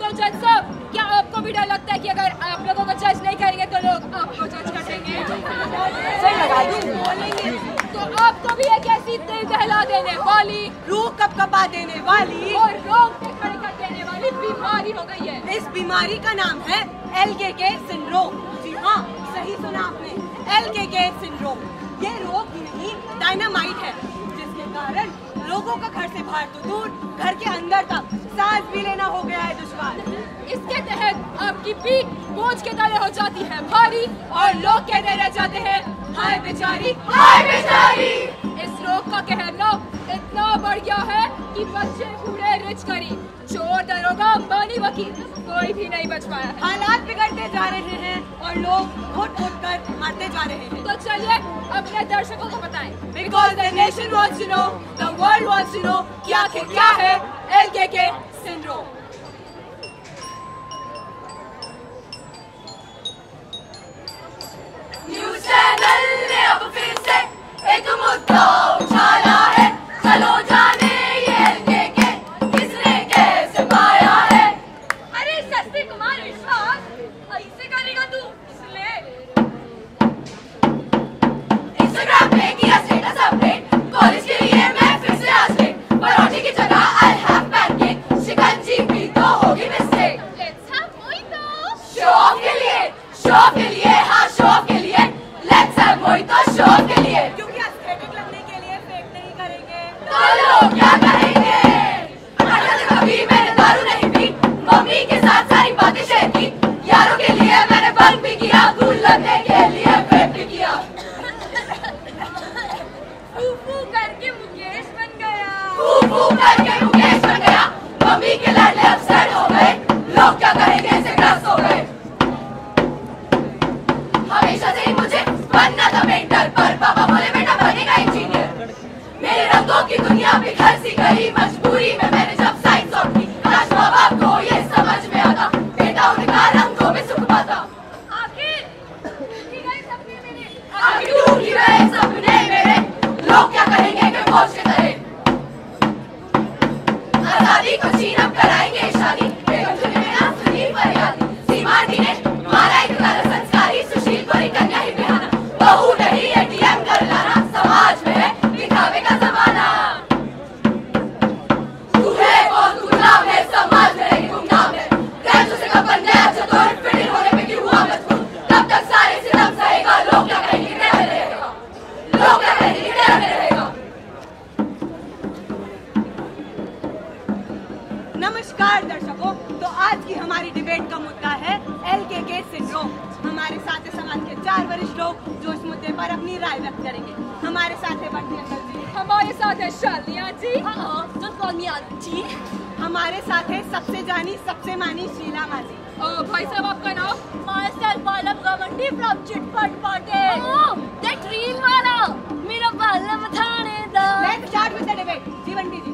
तो जज साहब क्या आपको भी डर लगता है कि अगर आप लोगों को जज नहीं करेंगे तो लोग आपको जज कर देंगे सही लगा दी। बोलेंगे तो आपको भी एक ऐसी दिल दहला देने वाली रूह कप कपा देने वाली। और रोग खड़े कर देने वाली बीमारी हो गई है। इस बीमारी का नाम है एल के के सिंड्रोम जी हाँ सही सुना आपने। एल के के सिंड्रोम ये रोग नहीं डायनामाइट है जिसके कारण लोगों का घर से बाहर तो दूर, घर के अंदर तक सांस भी लेना हो गया है दुश्वार। इसके तहत आपकी पीठ बोझ के तले हो जाती है, भारी और लोग कहने रह जाते हैं, हाय बेचारी हाय बेचारी! इस रोग का कहना इतना बढ़ गया है कि बच्चे पूरे रिच करी। चोर दरोगा अंबानी वकील कोई भी नहीं बच पाया हालात बिगड़ते जा रहे हैं और लोग घुट घुट कर मरते जा रहे हैं। तो चलिए अपने दर्शकों को बताएँ। Because the nation wants to know, the world wants to know कि आखिर क्या है एल के के सिंड्रोम न्यूज़ चैनल ने अब फिर से एक मुद्दा उठाया Imagina! करेंगे। हमारे साथ है बंटी अंकल जी। हमारे साथ है Shalia ji. Don't call me aunty हमारे साथ है सबसे जानी सबसे मानी शीला माँ जी। ओ, भाई साहब आपका नाम? myself Palam Gavanti from Chitpat Party that reel वाला मेरा बालम थानेदार let's start with the debate ji Bunty ji.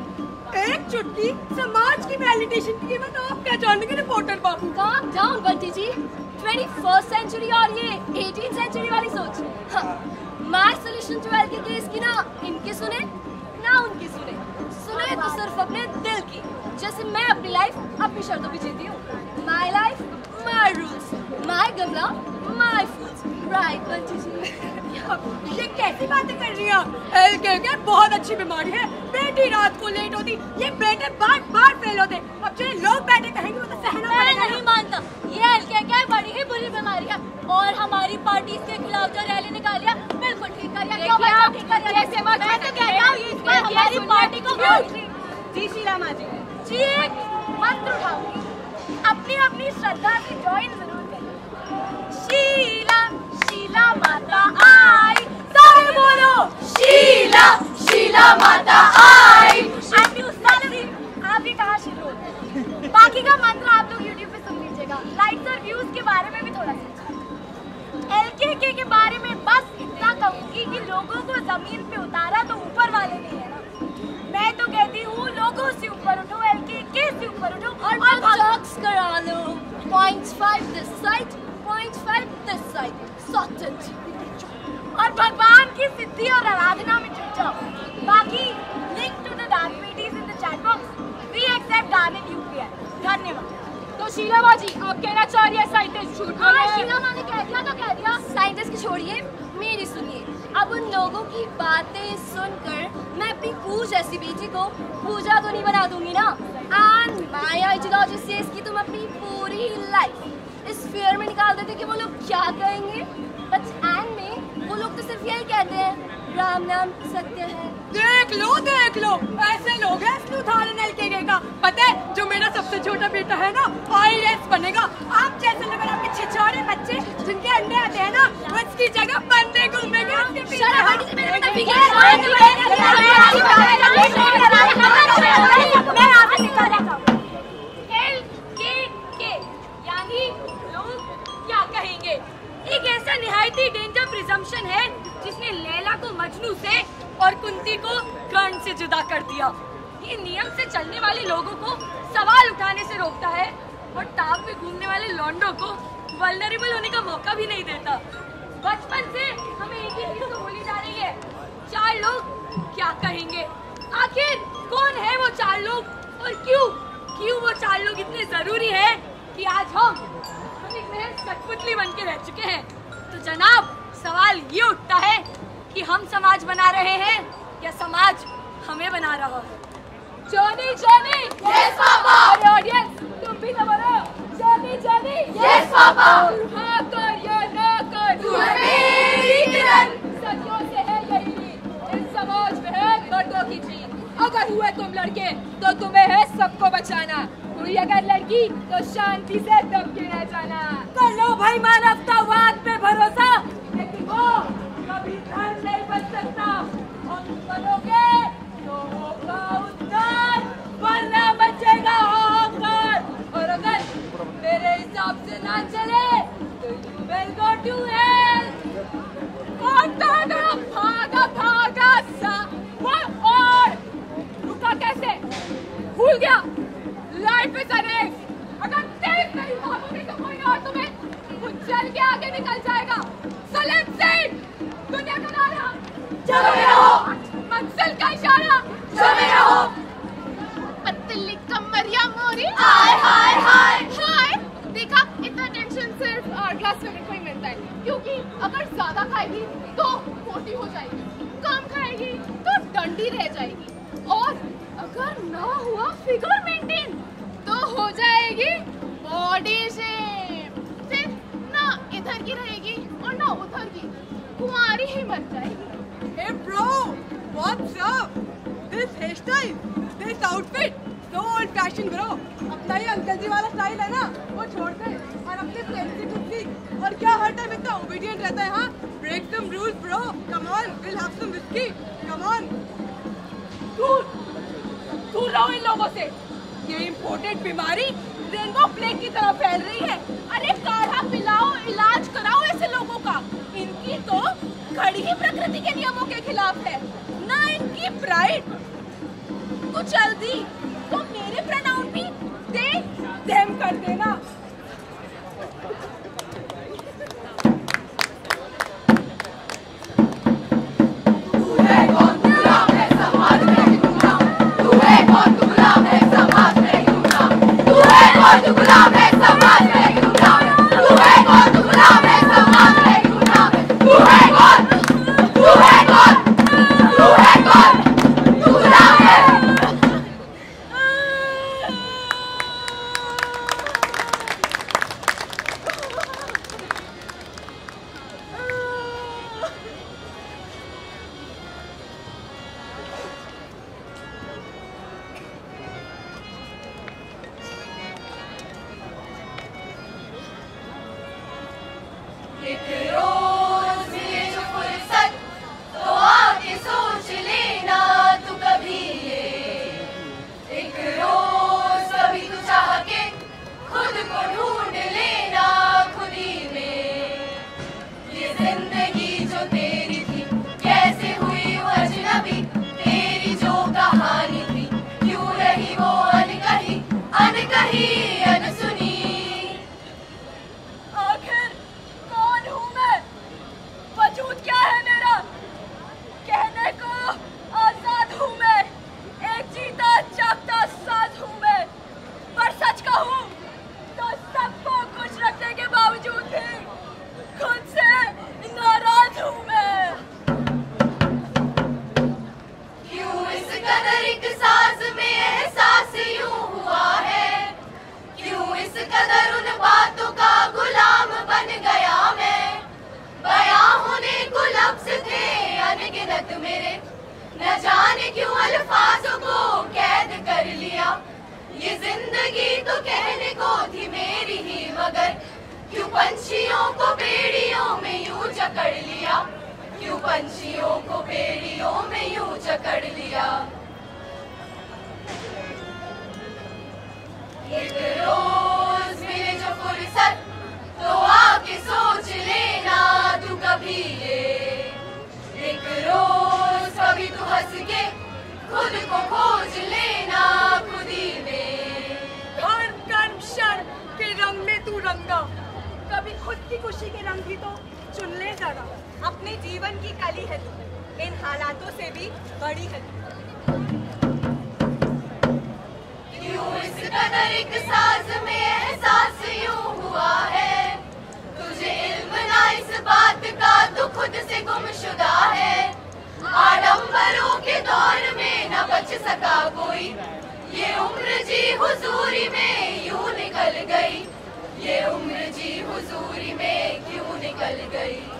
एक चुटकी समाज की वैलिडेशन की कीमत आप क्या जानेंगे रिपोर्टर बाबू? काम डाउन बंटी जी? 21st सेंचुरी और ये 18th सेंचुरी वाली सोच। माय सॉल्यूशन ट्वेल्व के केस की ना इनकी सुने, ना उनकी सुने। सुने तो सिर्फ़ अपने दिल की। जैसे मैं अपनी लाइफ अपनी शर्तों पे जीती हूँ। My life my rules my गमला माई फूल्स राइट बंटी जी ये कैसी बातें कर रही हैं एल के के बहुत अच्छी बीमारी है। बेटी रात को लेट होती ये बेटे बार बार फेल होते। अब जो लोग बैठे कहेंगे वो तो सहना मैं नहीं मानता। ये हल्के क्या बड़ी ही बुरी बीमारी है। और हमारी पार्टी इसके खिलाफ जो रैली निकालिया बिल्कुल ठीक कर क्यों मत तो रहा। हूँ हमारी पार्टी को जी शीला माँ जी। जी मंत्र उठाऊँगी अपनी अपनी श्रद्धा से ज्वाइन ज़रूर शीला शीला माता आई। आंटी उस्ताद जी आप ही कहाँ शुरू होते बाकी का मंत्र आप लोग YouTube पे सुन लीजिएगा। लाइक्स और व्यूज़ के बारे में भी थोड़ा सा एलकेके के बारे में बस इतना कहूँगी कि लोगों को ज़मीन पे उतारा तो ऊपर वाले ने है ना। मैं तो कहती हूँ लोगों से ऊपर उठो एलकेके से ऊपर उठो और जॉक्स करा लो। Point five this side point five this भगवान और आराधना में जुट जाओ बाकी link to the diabetes in the chat box we accept garnet UPI धन्यवाद। तो शीला बाजी आप कहना चाह रही है साइंटिस्ट झूठ बोल रहे शीला माँ ने कह दिया तो कह दिया। साइंटिस्ट की छोड़िए मेरी सुनिए। अब उन लोगों की बातें सुनकर मैं अपनी कू जैसी बेटी को पूजा तो नहीं बना दूँगी ना? एंड माय आइडियोलॉजी से इसकी तुम अपनी पूरी लाइफ इस फेयर में निकाल देते कि वो लोग क्या कहेंगे? तो सिर्फ़ यही कहते हैं, राम नाम सत्य है। देख लो देख लो, ऐसे लोग हैं के का। पता है चार लोग क्या कहेंगे? आखिर कौन है वो चार लोग और क्यों? क्यों वो चार लोग इतने ज़रूरी है कि आज हम कठपुतली बन के रह चुके हैं? तो जनाब सवाल ये उठता है कि हम समाज बना रहे हैं या समाज हमें बना रहा है? Johnny Johnny! Yes, पापा. अरे ऑडियंस तुम भी तो बोलो जॉनी जॉनी! Yes, पापा. हाँ कर या ना कर तू अगर हुए तुम लड़के तो तुम्हें है सबको बचाना। हुई अगर लड़की तो शांति से दब के रह जाना। कर लो भाई मानवतावाद पे भरोसा। लेकिन वो कभी धर्म नहीं बन सकता। बनोगे तो होगा उद्धार, वरना बचेगा और अगर मेरे हिसाब से ना चले तो you will go to hell भूल गया। लाइफ अ रेस अगर तेज नहीं भागोगे तो कोई और तुम्हें उछल के आगे निकल जाएगा। सो लेट्स दुनिया का नारा। जमे रहो. मंजिल का इशारा। जमे रहो. पतली कमरिया मोरी। हाय हाय हाय। हाय। देखा, इतना टेंशन सिर्फ़ ग्लास वाले को ही मिलता है। क्योंकि अगर ज़्यादा खाएगी तो मोटी हो जाएगी। कम खाएगी तो डंडी रह जाएगी। अगर ना हुआ फिगर मेंटेन तो हो जाएगी बॉडी शेप फिर ना इधर की रहेगी और ना उधर की। कुंवारी ही मर जाएगी। Hey bro, what's up? This hairstyle, this outfit, so old fashioned bro. अपना ये अंकल जी वाला स्टाइल है ना वो छोड़ दे और अपने सेंसी कुत्ती और क्या हर टाइम इतना ओबीडियंट रहता है हाँ? Break some rules bro come on will have some whisky come on दूर दूर रहो इन लोगों से ये इम्पोर्टेड बीमारी रेनबो प्लेग की तरह फैल रही है अरे काढ़ा पिलाओ इलाज कराओ ऐसे लोगों का इनकी तो खड़ी ही प्रकृति के नियमों के खिलाफ है ना इनकी प्राइड तो जल्दी तो मेरे प्रनाउन भी दे देम कर देना अल्फाजों को कैद कर लिया। ये ज़िंदगी तो कहने को थी मेरी ही, मगर क्यों पंछियों में यूँ जकड़ लिया? क्यों रोज मिले जो तो आके सोच लेना तू कभी एक रोज खुद को खोज लेना खुद ही में हर कर्म क्षण के रंग में तू रंगा। कभी खुद की खुशी के रंग भी तो चुन ले जरा। अपने जीवन की कली है तू। इन हालातों से भी बड़ी है क्यों इस कदर एक साज में एहसास यूँ हुआ है? तुझे इल्म ना इस बात का तू खुद से गुमशुदा है। आडंबरों के दौर में न बच सका कोई। ये उम्र जी हुजूरी में यूँ निकल गई? ये उम्र जी हुजूरी में क्यों निकल गई?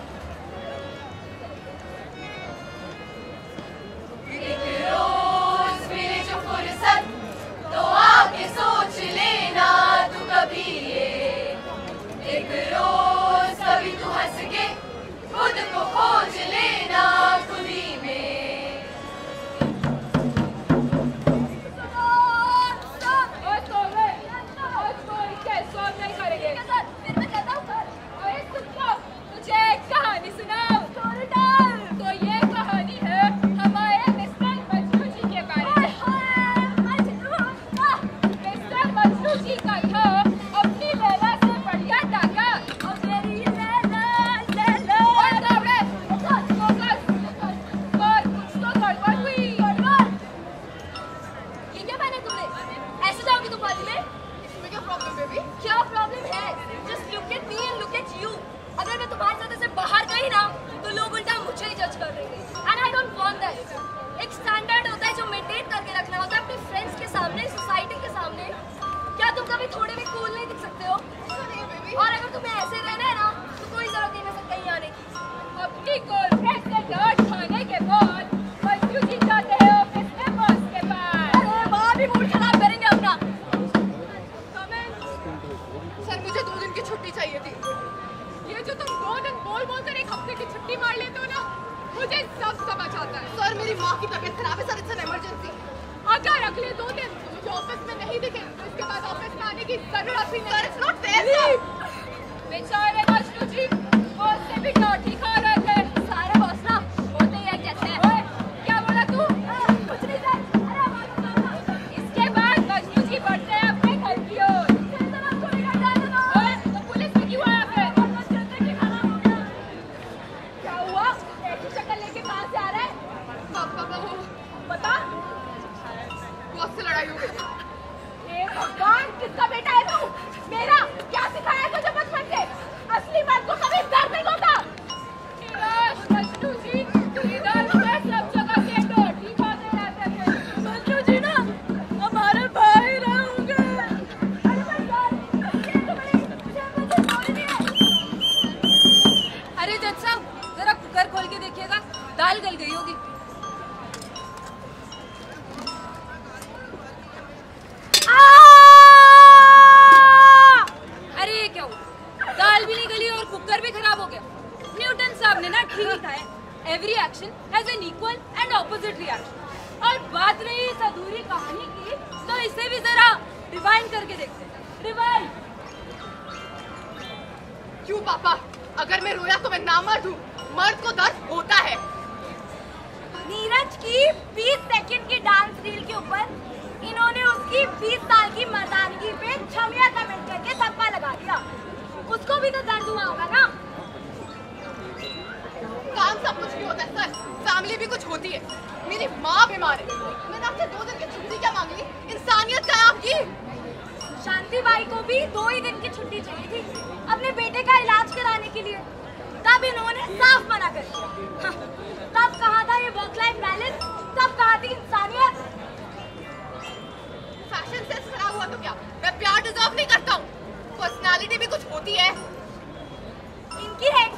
कुकर खोल के देखिएगा, दाल गल गई होगी। अरे ये क्या हुआ? दाल भी नहीं गली और कुकर भी खराब हो गया। न्यूटन साहब ने ना ठीक लिखा है every action has an equal and opposite reaction और बात रही इस अधूरी कहानी की तो इसे भी जरा रिवाइंड करके देखते हैं। रिवाइंड क्यों पापा? अगर मैं रोया तो मैं ना मर्द हूँ मर्द को दर्द होता है। नीरज की 20 सेकंड की डांस रील के ऊपर इन्होंने उसकी 20 साल की मर्दानगी पे छमिया कमेंट करके धक्का लगा दिया। उसको भी तो दर्द हुआ होगा ना? काम सब कुछ नहीं होता है सर। फैमिली भी कुछ होती है। मेरी माँ बीमार है। मैंने आपसे दो दिन की छुट्टी क्या मांगी? इंसानियत का आपकी? शांति बाई को भी दो ही दिन की छुट्टी चाहिए थी। अपने बेटे का इलाज कराने के लिए। तब इन्होंने साफ़ मना कर दिया। हाँ, तब कहा था ये वर्क लाइफ बैलेंस तब कहा थी इंसानियत। फ़ैशन सेंस खराब हुआ तो क्या? मैं प्यार डिजर्व नहीं करता हूँ। पर्सनालिटी भी कुछ होती है। इनकी हेड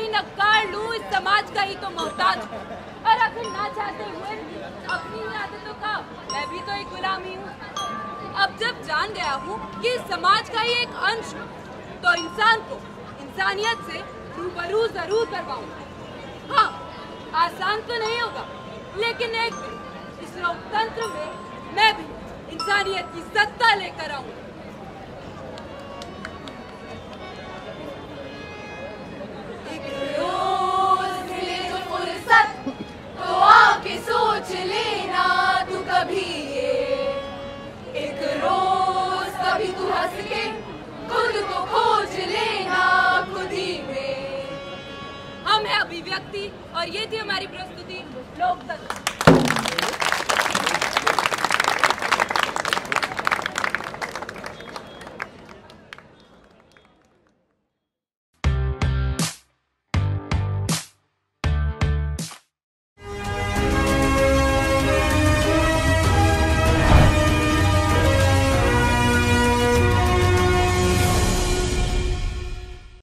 भी नकार लूँ, इस समाज का ही तो मोहताज और आखिर ना चाहते हुए अपनी ही आदतों का, मैं भी तो एक गुलामी हूँ। अब जब जान गया हूँ कि समाज का ही एक अंश तो इंसान को, इंसानियत से रूबरू ज़रूर करवाऊँगा। हाँ आसान तो नहीं होगा, लेकिन एक इस लोकतंत्र में मैं भी इंसानियत की सत्ता लेकर आऊँगा। सोच लेना तू कभी ये। एक रोज कभी तू हंस के खुद को खोज लेना खुद ही में। हम है अभिव्यक्ति और ये थी हमारी प्रस्तुति लोकतंत्र।